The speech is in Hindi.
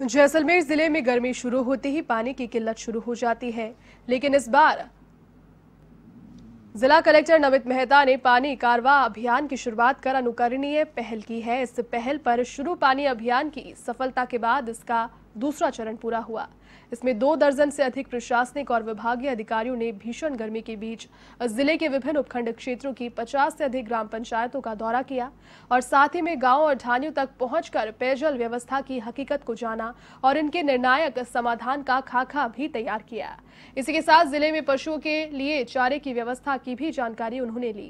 जैसलमेर ज़िले में गर्मी शुरू होते ही पानी की किल्लत शुरू हो जाती है। लेकिन इस बार जिला कलेक्टर नमित मेहता ने पानी कारवा अभियान की शुरुआत कर अनुकरणीय पहल की है। इस पहल पर शुरू पानी अभियान की सफलता के बाद इसका दूसरा चरण पूरा हुआ। इसमें दो दर्जन से अधिक प्रशासनिक और विभागीय अधिकारियों ने भीषण गर्मी के बीच ज़िले के विभिन्न उपखंड क्षेत्रों की 50 से अधिक ग्राम पंचायतों का दौरा किया और साथ ही में गाँव और ढानियों तक पहुंचकर पेयजल व्यवस्था की हकीकत को जाना और इनके निर्णायक समाधान का खाका भी तैयार किया। इसी के साथ ज़िले में पशुओं के लिए चारे की व्यवस्था की भी जानकारी उन्होंने ली।